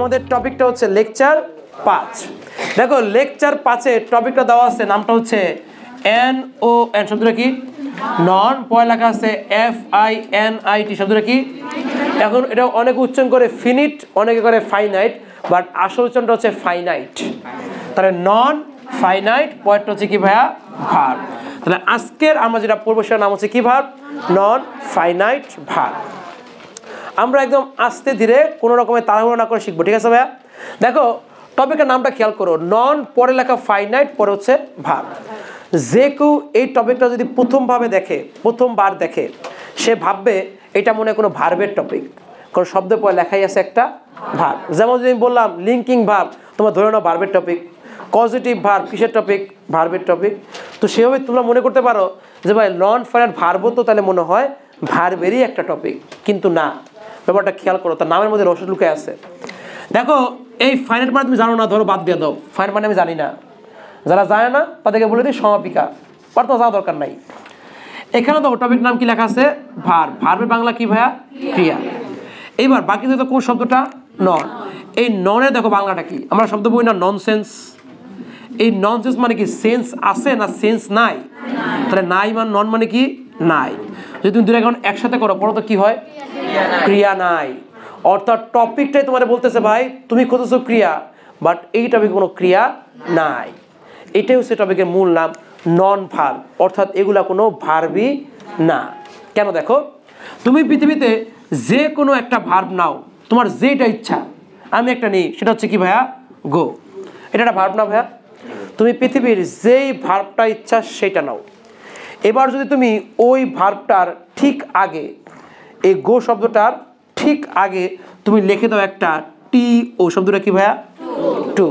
আমাদের টপিকটা হচ্ছে লেকচার পাঁচ। দেখো, লেকচার পাঁচে টপিকটা দেওয়া আছে, নামটা হচ্ছে এন ও এন শব্দটা কি? নন পয় লেখা আছে F I N I T শব্দটা কি? এখন এটা অনেকে উচ্চারণ করে ফিনিট অনেকে করে ফাইনাইট বাট আসল উচ্চারণটা হচ্ছে ফাইনাইট তাহলে নন ফাইনাইট পয়েন্টটা হচ্ছে কি ভাইয়া? ভার তাহলে আজকের আমরা যেটা পড়ব, সেটার নাম হচ্ছে কি ভার নন ফাইনাইট ভার আমরা একদম আস্তে ধীরে কোনো রকমের তাড়াহুড়ো না করে শিখব, ঠিক আছে ভাইয়া? দেখো টপিকের নামটা খেয়াল করো নন পরে লেখা ফাইনাইট পরে হচ্ছে ভাব যে কেউ এই টপিকটা যদি প্রথমভাবে দেখে, প্রথমবার দেখে, সে ভাববে এটা মনে কোনো ভার্বের টপিক কারণ শব্দের পরে লেখাই আছে একটা ভাব যেমন যদি বললাম লিঙ্কিং ভাব তোমার ধরে নাও ভার্বের টপিক পজিটিভ ভার কিসের টপিক ভার্বের টপিক তো সেভাবে তোমরা মনে করতে পারো যে ভাই নন ফাইনাইট ভার্বও তো তাহলে মনে হয় ভার্বেরই একটা টপিক কিন্তু না। ব্যাপারটা খেয়াল করো, তার নামের মধ্যে রসদ লুকে আছে। দেখো, এই ফাইনাইট মানে তুমি জানো না, ধরো বাদ দিয়ে দাও। ফাইনাইট মানে আমি জানি না। যারা জানে না, তাদেরকে বলে দিই সমাপিকা। পার তো জানা দরকার নাই। এখানে তো টপিক নাম কি লেখা আছে? ভার ভার্বের বাংলা কি ভাইয়া? ক্রিয়া। এইবার বাকি তো কোন শব্দটা? নন। এই ননের দেখো বাংলাটা কি? আমরা শব্দ বলি না ননসেন্স এই ননসেন্স মানে কি সেন্স আছে না সেন্স নাই? তাহলে নাই মানে নন মানে কি? নাই। যদি তুমি দুটো এখন একসাথে করো পরে তো কি হয়? ক্রিয়া নাই। অর্থাৎ টপিকটাই তোমার বলতেছে, ভাই, তুমি খুঁজেছো ক্রিয়া বাট এই টপিকে কোনো ক্রিয়া নাই। এটাই হচ্ছে টপিকের মূল নাম নন ভার অর্থাৎ এগুলা কোনো ভার্বই না। কেন দেখো? তুমি পৃথিবীতে যে কোনো একটা ভার্ব নাও, তোমার যেটা ইচ্ছা, আমি একটা নিই, সেটা হচ্ছে কি ভাইয়া? গো এটা একটা ভার্ব না ভাইয়া। তুমি পৃথিবীর যেই ভার্বটা ইচ্ছা, সেটা নাও। এবার যদি তুমি ওই ভার্বটার ঠিক আগে এই গো শব্দটার ঠিক আগে তুমি লিখে দাও একটা টি, ও শব্দটা কি ভাইয়া? টু।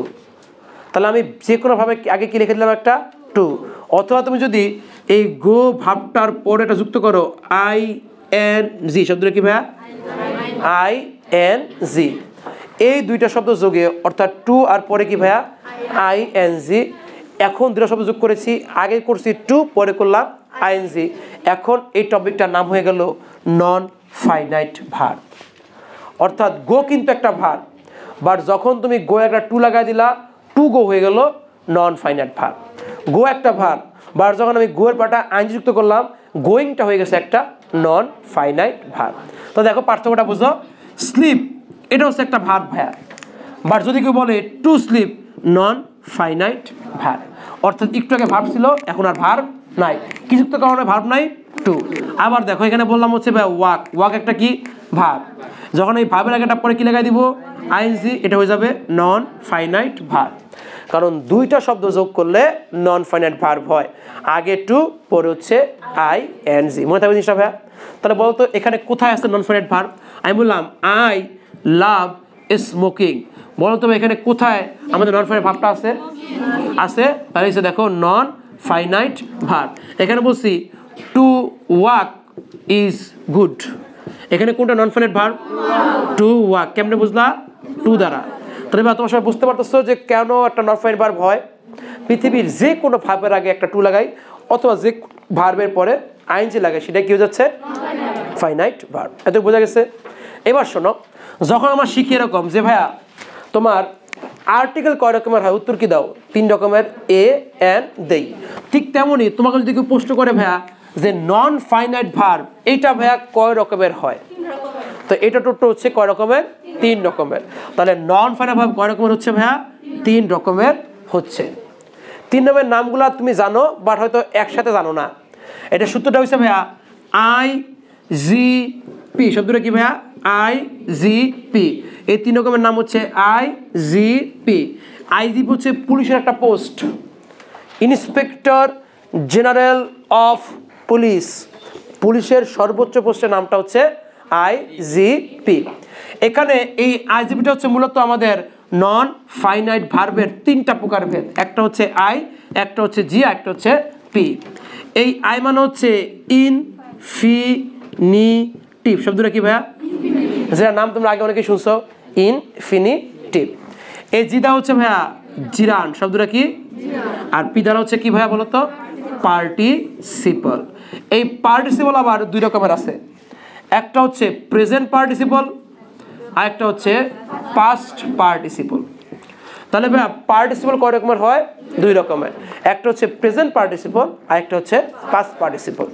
তাহলে আমি যে কোনোভাবে আগে কি লিখে দিলাম একটা? টু। অথবা তুমি যদি এই গো ভাবটার পরে এটা যুক্ত করো, আই, এন, জি, শব্দটা কি ভাইয়া? I, N, G. এই দুইটা শব্দ যোগে, অর্থাৎ টু আর পরে কি ভাইয়া? I, N, G. এখন দুটো শব্দ যোগ করেছি, আগে করছি টু, পরে করলাম আইএনজি এখন এই টপিকটার নাম হয়ে গেল নন ফাইনাইট ভার। অর্থাৎ গো কিন্তু একটা ভার। বাট যখন তুমি গো একটা টু লাগাই দিলা টু গো হয়ে গেল নন ফাইনাইট ভার। গো একটা ভার। বাট যখন আমি গোয়ের পাটা আইনজি যুক্ত করলাম গোয়িংটা হয়ে গেছে একটা নন ফাইনাইট ভার। তো দেখো পার্থক্যটা বুঝো। স্লিপ এটা হচ্ছে একটা ভার ভায়া। বাট যদি কেউ বলে টু স্লিপ নন ফাইনাইট ভার। অর্থাৎ একটু আগে ভাব ছিল, এখন আর ভার নাই। কিছু তো কারণে ভাব নাই, টু। আবার দেখো, এখানে বললাম হচ্ছে ভাই ওয়াক। ওয়াক একটা কি? ভাব যখন এই ভাবের আগে পরে কি লাগাই দিব? আইএনজি এটা হয়ে যাবে নন ফাইনাইট ভার কারণ দুইটা শব্দ যোগ করলে নন ফাইনাইট ভার্ব হয়। আগে টু, পরে হচ্ছে আই এন জি মনে থাকবে জিনিসটা ভাইয়া? তাহলে বলতো, এখানে কোথায় আছে নন ফাইনাইট ভার্ব আমি বললাম আই লাভ স্মোকিং বলো তো এখানে কোথায় আমাদের নন ফাইনাইট ভাবটা আছে? আছে? তাহলে দেখো নন ফাইনাইট ভার্ব এখানে বলছি টু ওয়াক ইজ গুড এখানে কোনটা non finite verb to walk কেমনে বুঝলা? টু দ্বারা। তাহলে এবার তোমার সবাই বুঝতে পারতেছো যে কেন একটা নন ফাইনাইট ভার্ব হয়? পৃথিবীর যে কোনো ভাবের আগে একটা টু লাগাই, অথবা যে ভার্বের পরে আইনজি লাগাই সেটা কি হয়ে যাচ্ছে? ফাইনাইট ভার্ব এত বোঝা গেছে? এবার শোনো, যখন আমার শিখি এরকম যে ভাইয়া, তোমার আর্টিকেল কয় রকমের হয়? উত্তর কি দাও? তিন রকমের এ এন দেই। ঠিক তেমনই তোমাকে যদি কেউ প্রশ্ন করে ভাইয়া যে নন ফাইনাইট ভার্ব এটা ভাইয়া কয় রকমের হয়? তো এটা টোটো হচ্ছে কয় রকমের? তিন রকমের। তাহলে নন ফাইনাইট ভার্ব কয় রকমের হচ্ছে ভাইয়া? তিন রকমের হচ্ছে। তিন রকমের নামগুলো তুমি জানো বাট হয়তো একসাথে জানো না। এটা সূত্রটা হচ্ছে ভাইয়া আই জি পি শব্দটা কি ভাইয়া? আই জি পি এই তিন রকমের নাম হচ্ছে আই জি পি আইজিপি হচ্ছে পুলিশের একটা post. Inspector general of police পুলিশের সর্বোচ্চ পোস্টের নামটা হচ্ছে আইজিপি এখানে এই আইজিপিটা হচ্ছে মূলত আমাদের নন ফাইনাইট ভার্বের তিনটা প্রকার ভেদ। একটা হচ্ছে আই একটা হচ্ছে জি একটা হচ্ছে পি এই আই মানে হচ্ছে ইন ফি নি টিপ শব্দটা কি ভাইয়া? যেটা নাম তোমরা আগে অনেকে শুনছো ইনফিনিটিভ এই জিদা হচ্ছে ভাইয়া জিরান শব্দটা কি? আর পিদারা হচ্ছে কি ভাইয়া বলতো পার্টিসিপল এই পার্টিসিপল আবার দুই রকমের আছে। একটা হচ্ছে প্রেজেন্ট পার্টিসিপল আর একটা হচ্ছে পাস্ট পার্টিসিপল তাহলে ভাইয়া পার্টিসিপল কয় রকমের হয়? দুই রকমের। একটা হচ্ছে প্রেজেন্ট পার্টিসিপল আর একটা হচ্ছে পাস্ট পার্টিসিপল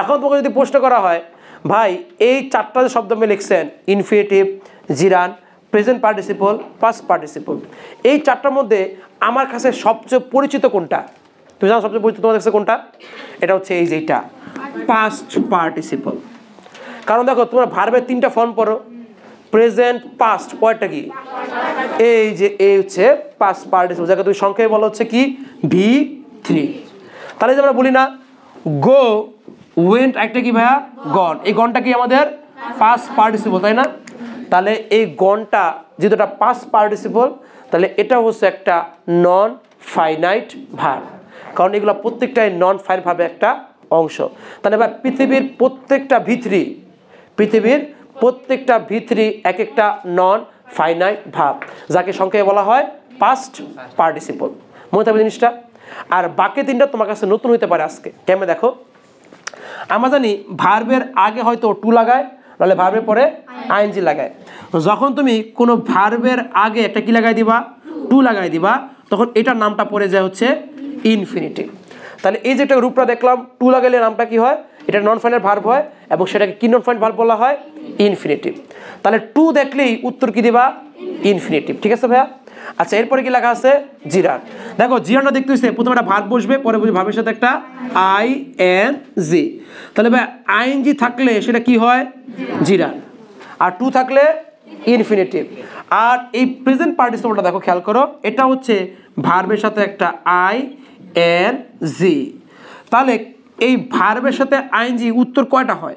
এখন তোমাকে যদি প্রশ্ন করা হয় ভাই, এই চারটা যে শব্দ আমি লিখছেন infinitive gerund present participle past participle এই চারটার মধ্যে আমার কাছে সবচেয়ে পরিচিত কোনটা? তুমি জানো সবচেয়ে পরিচিত তোমার কাছে কোনটা? এটা হচ্ছে এই যে এইটা পাস্ট পার্টিসিপল কারণ দেখো, তোমরা ভার্বের তিনটা ফর্ম পড়ো। প্রেজেন্ট পাস্ট কয়টা কি? এই যে এই হচ্ছে পাস্ট পার্টিসিপল যাকে তুমি সংখ্যায় বলো হচ্ছে কি? ভি থ্রি তাহলে যে আমরা বলি না গো ওয়েন্ট একটা কি ভাইয়া? গন এই গনটা কি আমাদের? পাস পার্টিসিপল তাই না? তাহলে এই গনটা যেহেতু এটা পাস পার্টিসিপল তাহলে এটা হচ্ছে একটা নন ফাইনাইট ভার কারণ এগুলো প্রত্যেকটাই নন ফাইন ভাবে একটা অংশ। তাহলে ভাই, পৃথিবীর প্রত্যেকটা ভিতরি পৃথিবীর প্রত্যেকটা ভিতরি এক একটা নন ফাইনাইট ভাব যাকে সংখ্যায় বলা হয় পাস্ট পার্টিসিপল মনে থাকবে জিনিসটা? আর বাকি তিনটা তোমার কাছে নতুন হইতে পারে আজকে। কেমন দেখো? আমরা জানি ভার্বের আগে হয়তো টু লাগায়, নাহলে ভার্বের পরে আইএনজি লাগায়। যখন তুমি কোনো ভার্বের আগে একটা কি লাগাই দিবা? টু লাগাই দিবা, তখন এটার নামটা পড়ে যায় হচ্ছে ইনফিনিটি তাহলে এই যে একটা রূপটা দেখলাম টু লাগাইলে নামটা কি হয়? এটা নন ফাইনাল ভার্ব হয় এবং সেটাকে কি নন ফাইনাল ভার্ব বলা হয়? ইনফিনিটিভ তাহলে টু দেখলেই উত্তর কি দিবা? ইনফিনিটিভ ঠিক আছে ভাইয়া? আচ্ছা এরপরে কি লেখা আছে? জিরান দেখো জিরানটা দেখতে হচ্ছে প্রথমে একটা ভার্ব বসবে, পরে বুঝবে ভাবের সাথে একটা আই, এন, জি। তাহলে ভাই আইএনজি থাকলে সেটা কি হয়? জিরান আর টু থাকলে ইনফিনিটিভ। আর এই প্রেজেন্ট পার্টিসিপলটা দেখো, খেয়াল করো, এটা হচ্ছে ভার্বের সাথে একটা আই, এন, জি। তাহলে এই ভার্বের সাথে আইনজি উত্তর কয়টা হয়?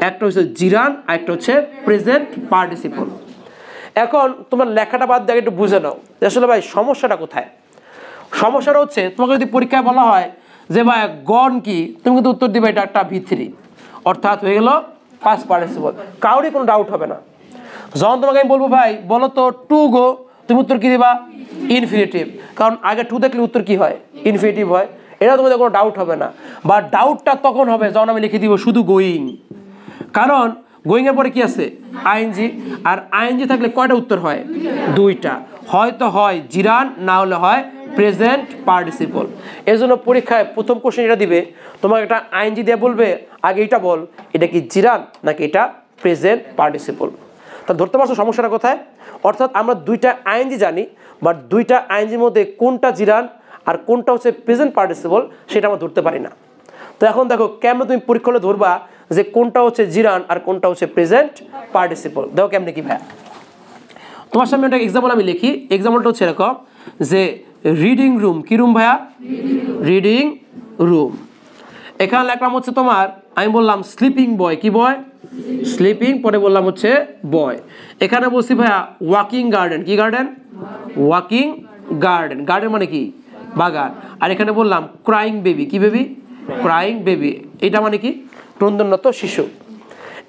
একটা হচ্ছে জিরান আর একটা হচ্ছে প্রেজেন্ট পার্টিসিপল। এখন তোমার লেখাটা বাদ দিয়ে একটু বুঝে নাও আসলে ভাই, সমস্যাটা কোথায়? সমস্যাটা হচ্ছে, তোমাকে যদি পরীক্ষায় বলা হয় যে ভাই, গণ কি? তুমি কিন্তু উত্তর দিবে এটা একটা ভিত্রি অর্থাৎ হয়ে গেল পাস পার্টিসিপল কাউরই কোনো ডাউট হবে না। যখন তোমাকে আমি বলব, ভাই বলো তো টু গো, তুমি উত্তর কী দিবা? ইনফিনিটিভ কারণ আগে টু দেখলে উত্তর কি হয়? ইনফিনিটিভ হয়। এটা তোমাদের কোনো ডাউট হবে না। বা ডাউটটা তখন হবে, যখন আমি লিখে দিব শুধু গোয়িং কারণ গোয়িং এর পরে কি আছে? আইএনজি। আর আইএনজি থাকলে কয়টা উত্তর হয়? দুইটা। হয়তো হয় জিরান, না হলে হয় প্রেজেন্ট পার্টিসিপল। এর জন্য পরীক্ষায় প্রথম কোশ্চেন এটা দিবে, তোমাকে একটা আইএনজি দিয়ে বলবে, আগে এটা বল, এটা কি জিরান, নাকি এটা প্রেজেন্ট পার্টিসিপল? তা ধরতে পারছ সমস্যাটা কোথায়? অর্থাৎ আমরা দুইটা আইএনজি জানি, বাট দুইটা আইএনজির মধ্যে কোনটা জিরান আর কোনটা হচ্ছে প্রেজেন্ট পার্টিসিপল, সেটা আমরা ধরতে পারি না। তো এখন দেখো, কেমন তুমি পরীক্ষা হলে ধরবা যে কোনটা হচ্ছে জিরান আর কোনটা হচ্ছে প্রেজেন্ট পার্টিসিপল। দেখো কেমনি কি ভাইয়া। তোমার সামনে একটা এক্সাম্পল আমি লিখি। এক্সাম্পলটা হচ্ছে এরকম যে রিডিং রুম কি রুম ভাইয়া? রিডিং রুম এখানে লেখলাম হচ্ছে তোমার, আমি বললাম স্লিপিং বয় কি বয় স্লিপিং পরে বললাম হচ্ছে বয় এখানে বলছি ভাইয়া ওয়াকিং গার্ডেন কি গার্ডেন ওয়াকিং গার্ডেন গার্ডেন মানে কি? বাগান। আর এখানে বললাম ক্রাইং বেবি কি বেবি ক্রাইং বেবি এটা মানে কি? ক্রন্দনত শিশু।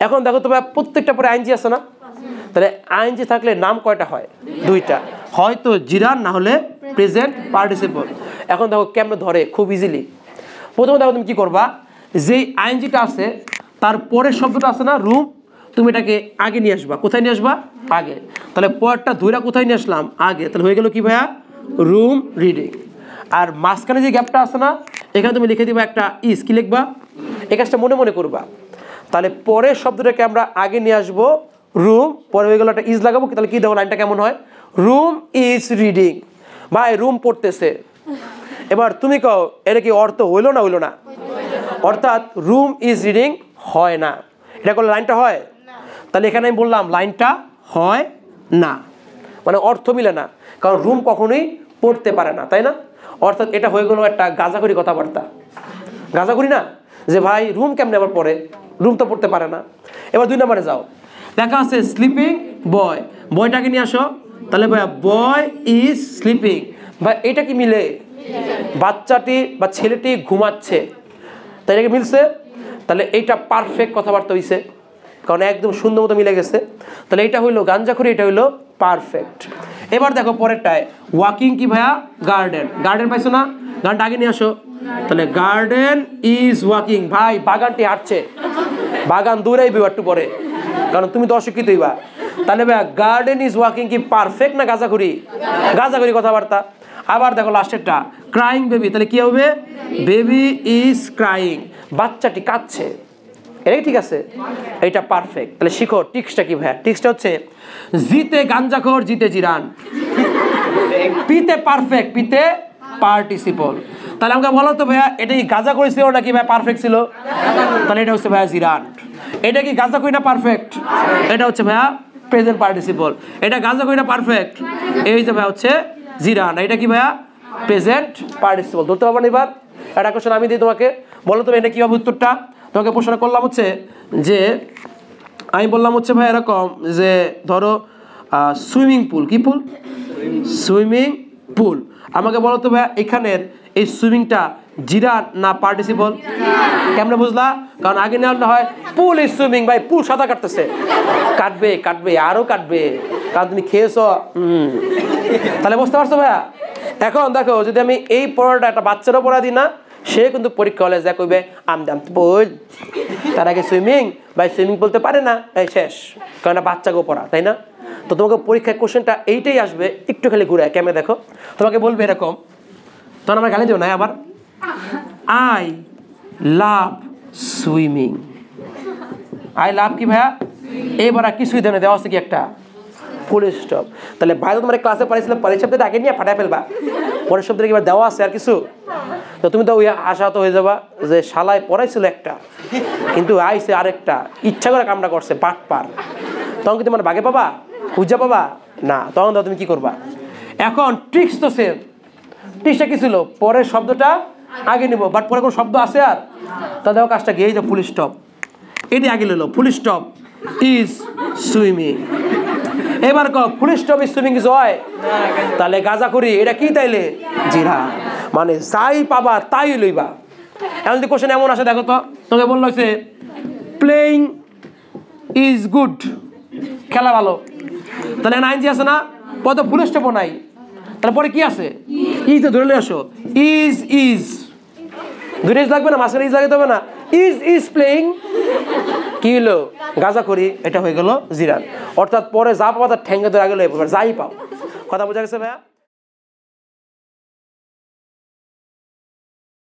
এখন দেখো তোমার প্রত্যেকটা পরে আইনজি আছে না? তাহলে আইনজি থাকলে নাম কয়টা হয়? দুইটা। হয়তো জিরান না হলে প্রেজেন্ট পার্টিসিপল এখন দেখো কেমন ধরে? খুব ইজিলি প্রথমে দেখো তুমি কি করবা? যেই আইনজিটা আছে, তার পরের শব্দটা আছে না রুম তুমি এটাকে আগে নিয়ে আসবা। কোথায় নিয়ে আসবা? আগে। তাহলে পরটা ধৈরা কোথায় নিয়ে আসলাম? আগে। তাহলে হয়ে গেল কি ভাইয়া? Room reading. আর মাঝখানে যে গ্যাপটা আছে না এখানে তুমি লিখে দিবা একটা ইস, কি লিখবা? এই কাজটা মনে মনে করবা। তাহলে পরের শব্দটাকে আমরা আগে নিয়ে আসব রুম পরে হয়ে গেল একটা ইজ লাগাবো তাহলে কি দেখো লাইনটা কেমন হয়? রুম ইজ রিডিং ভাই রুম পড়তেছে। এবার তুমি কও, এটা কি অর্থ হইল না হইল না? অর্থাৎ রুম ইজ রিডিং হয় না। এটা করলে লাইনটা হয়? তাহলে এখানে আমি বললাম লাইনটা হয় না। মানে অর্থ মিলে না। কারণ রুম কখনোই পড়তে পারে না, তাই না? অর্থাৎ এটা হয়ে গেল একটা গাঁজাখড়ি কথাবার্তা। গাঁজাখড়ি না, যে ভাই রুম কেমনে আবার পড়ে? রুম তো পড়তে পারে না। এবার দুই নম্বরে যাও। দেখা আছে স্লিপিং বয় বয়টাকে নিয়ে আসো। তাহলে ভাই বয় ইজ স্লিপিং ভাই, এটা কি মিলে? বাচ্চাটি বা ছেলেটি ঘুমাচ্ছে। তাই এটাকে মিলছে? তাহলে এইটা পারফেক্ট কথাবার্তা হইছে। কারণ একদম সুন্দর মতো মিলে গেছে। তাহলে এটা হইল গাঞ্জাখুরি, এটা হইল পারফেক্ট এবার দেখো পরেরটায় ওয়াকিং কি ভাইয়া? গার্ডেন গার্ডেন পাইছো না? গানটা আগে নিয়ে আসো। তাহলে গার্ডেন ইজ ওয়াকিং ভাই, বাগানটি হাঁটছে। বাগান দৌড়াইবে একটু পরে। কারণ তুমি তো অশিক্ষিত হইবা তাহলে ভাইয়া গার্ডেন ইজ ওয়াকিং কি পারফেক্ট না গাঁজাখুরি? গাঁজাখুরি কথাবার্তা। আবার দেখো লাস্টেরটা ক্রাইং বেবি তাহলে কি হবে? বেবি ইজ ক্রাইং বাচ্চাটি কাঁদছে। এটাই ঠিক আছে? এটা পারফেক্ট তাহলে শিখো টিক্সটা কি ভাইয়া? টিক্সটা হচ্ছে, জিতে গাঞ্জাখোর, জিতে জিরান। পিতে পারফেক্ট পিতে পার্টিসিপল তাহলে আমাকে বলো তো ভাইয়া, এটা কি গাঁজা করেছিল ওটা নাকি ভাইয়া পারফেক্ট ছিল? তাহলে এটা হচ্ছে ভাইয়া জিরান। এটা কি গাঁজা করি না পারফেক্ট এটা হচ্ছে ভাইয়া প্রেজেন্ট পার্টিসিপল এটা গাঁজা করি না পারফেক্ট এই যে ভাইয়া হচ্ছে জিরান। এটা কি ভাইয়া প্রেজেন্ট পার্টিসিপল ধরতে পারবেন এবার? একটা কোশ্চেন আমি দিই তোমাকে। বলো তো এটা কি হবে উত্তরটা? তোমাকে প্রশ্ন করলাম হচ্ছে যে, আমি বললাম হচ্ছে ভাই এরকম যে ধরো সুইমিং পুল, কি পুল? Swimming pool. আমাকে বলো তো ভাই এখানের এই সুইমিংটা জিরা না পার্টিসিপল? কেমনে বুঝলা? কারণ আগে নেওয়াটা হয় পুল ইজ সুইমিং, ভাই পুল সাঁতার কাটতেছে। কাটবে কাটবে আরও কাটবে। কারণ তুমি খেয়েছো তাহলে বুঝতে পারছ ভাইয়া? এখন দেখো, যদি আমি এই পড়াটা একটা বাচ্চারও পড়া দিই না সে কিন্তু পরীক্ষা হলে যা কইবে, আম দাম বল। তার আগে সুইমিং ভাই সুইমিং বলতে পারে না, এই শেষ। কারণ বাচ্চাকেও পড়া, তাই না? তো তোমাকে পরীক্ষায় কোশ্চেনটা এইটাই আসবে একটু খালি ঘুরে ক্যামে দেখো। তোমাকে বলবে এরকম তখন আমার গালি দিও না আবার? I love swimming I love কি ভাইয়া? এবার আর কিছুই দেয় না দেওয়া আছে কি একটা? ফুল স্টপ তাহলে ভাই তো তোমার ক্লাসে পারিয়েছিলাম পরের শব্দটা আগে নিয়ে ফাটাই ফেলবা। পরের শব্দটা কি দেওয়া আছে আর কিছু? তো তুমি তো ওই আশা তো হয়ে যাবা যে শালায় পড়াইছিল একটা, কিন্তু আইসে আরেকটা, ইচ্ছা করে কামটা করছে, পাট পার। তখন কি তোমার বাগে পাবা? খুঁজা পাবা? না, তখন তো তুমি কি করবা? এখন ট্রিক্স তো সেম ট্রিক্সটা কি ছিল? পরের শব্দটা আগে নিব বাট পরে কোনো শব্দ আছে আর? তা দেখো কাজটা গিয়ে যে ফুল স্টপ এটি আগে নিল। ফুল স্টপ ইজ সুইমিং এবার ক full stop is swimming is হয় তাহলে গাজা করি, এটা কি তাইলে? জিরা মানে যাই পাবা, তাই লইবা। এখন যদি কোশ্চেন এমন আসে, দেখো তো তোকে বলল সে প্লেইং ইজ গুড খেলা ভালো। তাহলে নাইন জি আছে না? তো ফুল স্টপও নাই। তাহলে পরে কি আছে? ইজ ধরে নিয়ে আসো। ইজ ইজ দুটো ইজ লাগবে না? মাঝখানে ইজ লাগাতে হবে না? ইজ ইজ প্লেইং কি হলো গাজা করি। এটা হয়ে গেল জিরান অর্থাৎ পরে যা পাবা তার ঠ্যাঙ্গে ধরে গেলো যাই পাও। কথা বোঝা গেছে ভাইয়া?